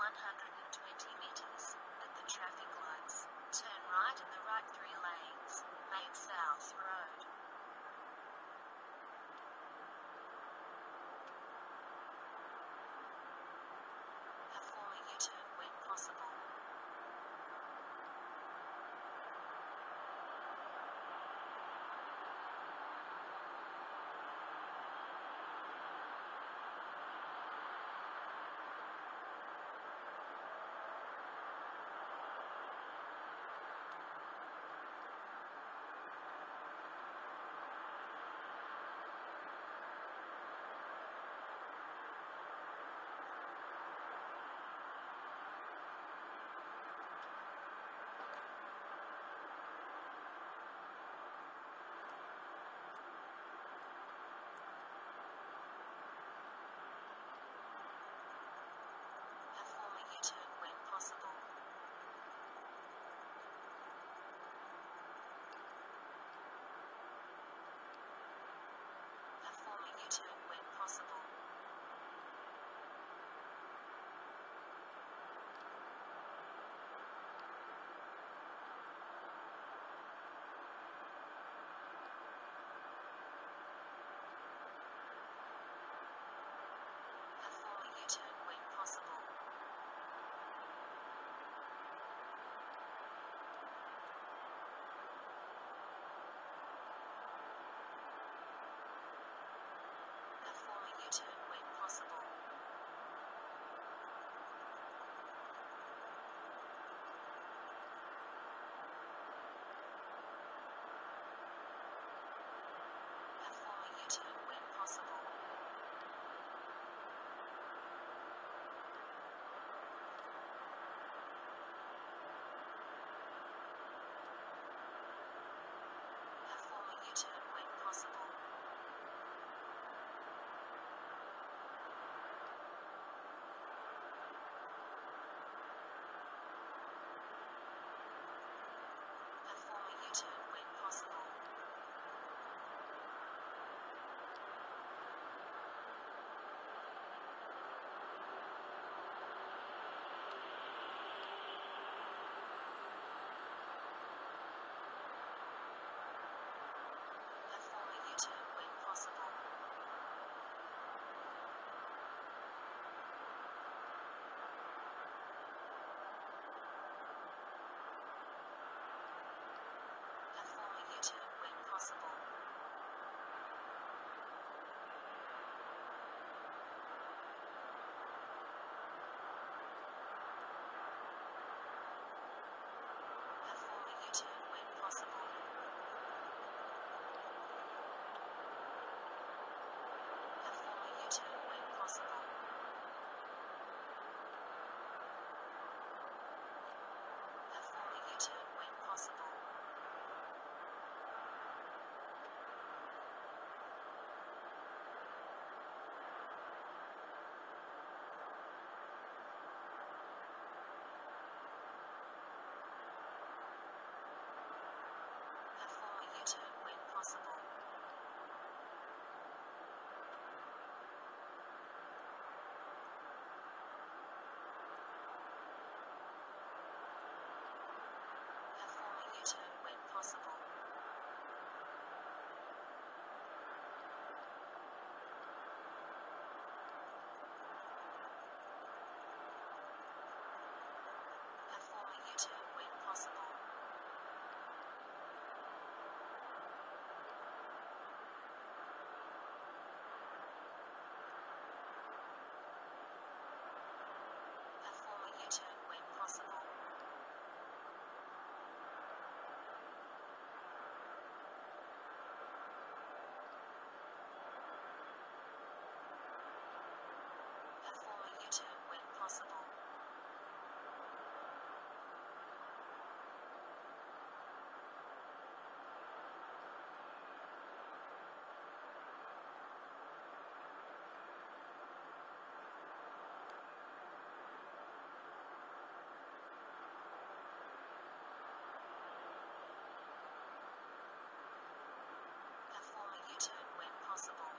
120 metres, at the traffic lights, turn right in the right three lanes, main south road. possible. possible. A turn when possible.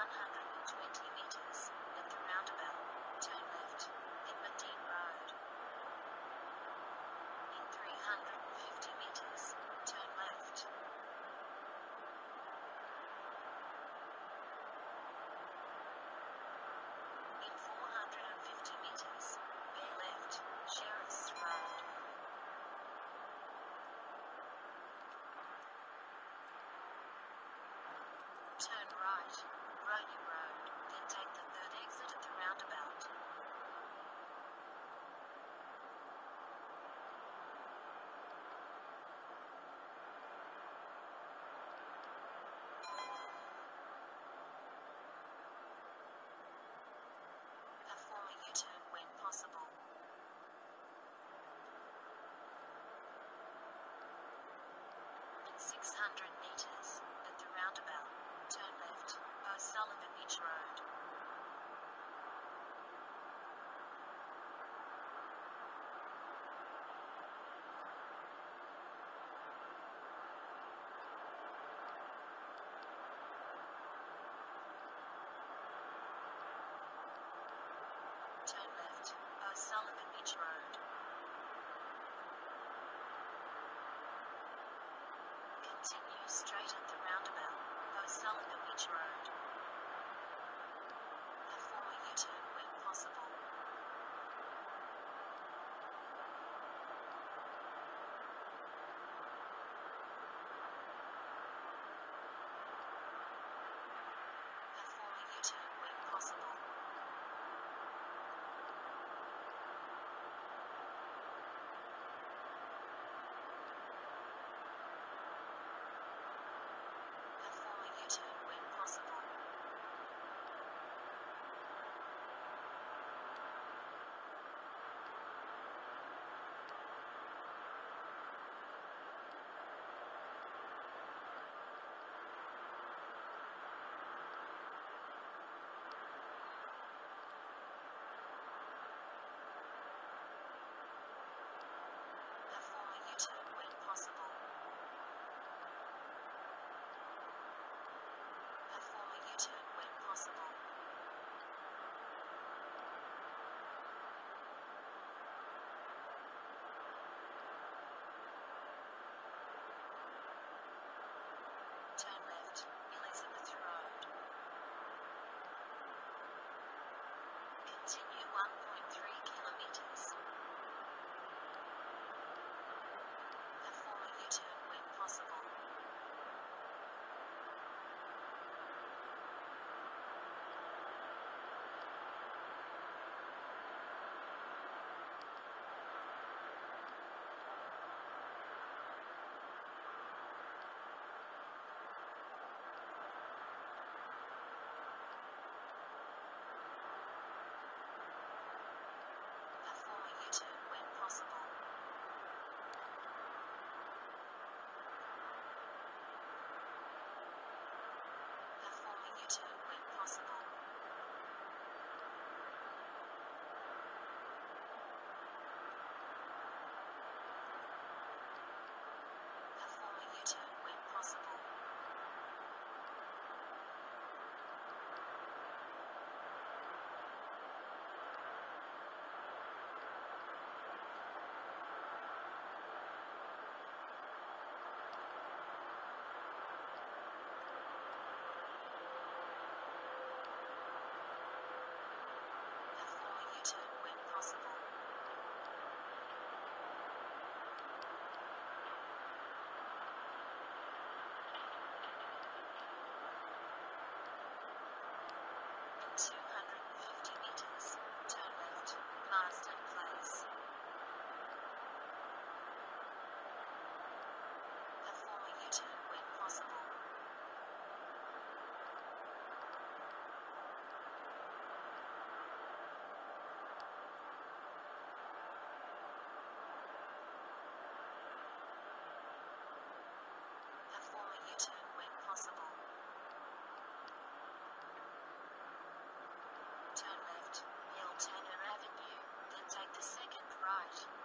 120 meters, at the roundabout, turn left, Edmundine Road. In 350 meters, turn left. In 450 meters, bear left, Sherriffs Road. Turn right, Roney Road, then take the third exit at the roundabout. Perform a U-turn when possible. In 600 meters, at the roundabout, turn left, O'Sullivan uh, Beach Road. Turn left, O'Sullivan uh, Beach Road. Continue straight at the roundabout, by selling a beach road. A former U-turn when possible. A former U-turn when possible. Continue 1.3 kilometers. Perform a U-turn when possible. Turn